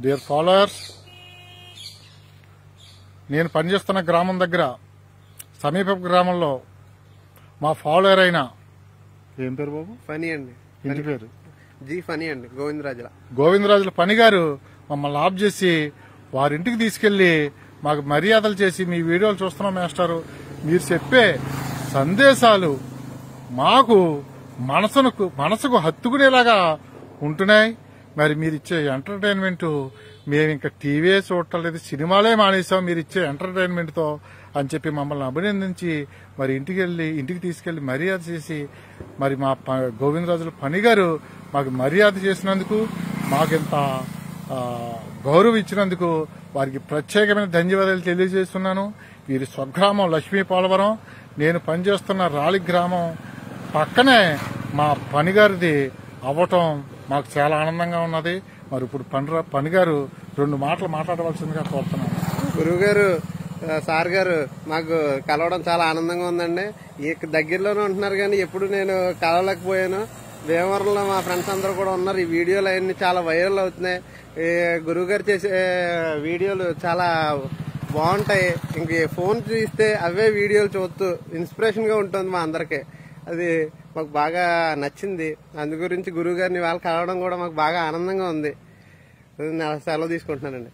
Dear followers నేను పనిచేస్తున్న గ్రామం దగ్గర సమీప గ్రామంలో మా ఫాలోయర్ అయిన ఏం పేరు బాబు? ఫనీ అండి. ఇంటి పేరు? జీ ఫనీ అండి. గోవిందరాజుల. గోవిందరాజుల పని గారు మమ్మల్ని ఆఫ్ చేసి వారింటికి తీసుకెళ్ళి మాకు మర్యాదలు చేసి మీ వీడియోలు చూస్తున్నాం మాస్టారు. మీరు చెప్పే సందేశాలు మాకు మనసునకు మనసుకు హత్తుకునేలాగా ఉంటున్నాయి. మరి మీరు ఇచ్చే ఎంటర్టైన్మెంట్ మేము ఇంకా టీవీ చూడటలేదు సినిమాలే మానేసాం మీరు ఇచ్చే ఎంటర్టైన్మెంట్తో అని చెప్పి మమ్మల్ని అభినందించి మరి ఇంటికి వెళ్ళి ఇంటికి తీసుకెళ్ళి మర్యాద చేసి మరి మా ప- గోవిందరాజుల పని గారు మాకు మర్యాద చేసినందుకు మాకింత గౌరవం ఇచ్చినందుకు వారికి ప్రత్యేకమైన ధన్యవాదాలు తెలియజేస్తున్నాను. వీరి స్వగ్రామం లక్ష్మీ పోలవరం నేను పనిచేస్తున్న రాళి గ్రామం పక్కనే మా పనిగారిది అవ్వటం మాకు చాలా ఆనందంగా ఉన్నది. మరి ఇప్పుడు పని పనిగారు రెండు మాటలు మాట్లాడవలసిందిగా కోరుతున్నాను. గురువు గారు సార్ గారు మాకు కలవడం చాలా ఆనందంగా ఉందండి. దగ్గరలోనే ఉంటున్నారు కానీ ఎప్పుడు నేను కలవలేకపోయాను. భీమవరంలో మా ఫ్రెండ్స్ అందరూ కూడా ఉన్నారు. ఈ వీడియోలు అవన్నీ చాలా వైరల్ అవుతున్నాయి. గురువుగారు గురువు గారు చేసే వీడియోలు చాలా బాగుంటాయి. ఇంక ఫోన్ చూస్తే అవే వీడియోలు చూస్తూ ఇన్స్పిరేషన్గా ఉంటుంది మా అందరికీ. అది మాకు బాగా నచ్చింది. అందు గురించి గురువు గారిని వాళ్ళు కలవడం కూడా మాకు బాగా ఆనందంగా ఉంది. నేను సెలవు తీసుకుంటున్నానండి.